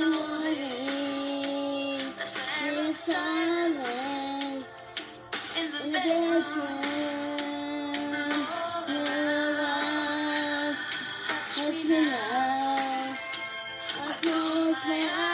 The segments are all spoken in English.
morning, silence in the bedroom. Touch me now. I close my eyes.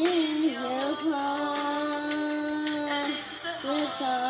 With all, with all.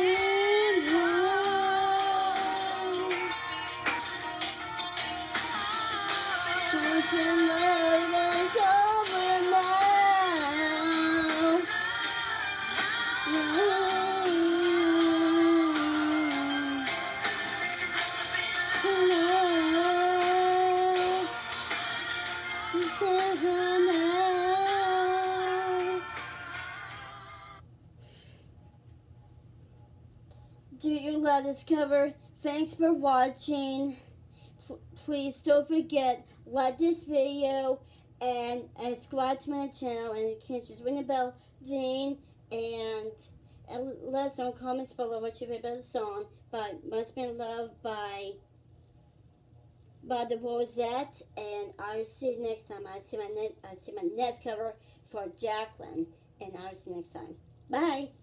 love this cover? Thanks for watching. P please don't forget, like this video and, and subscribe to my channel and you can just ring the bell, ding, and, and let us know in comments below what your favorite song by Must Be Love by by the Roxette and I'll see you next time. I see my ne I see my next cover for Jaclyn and I'll see you next time. Bye.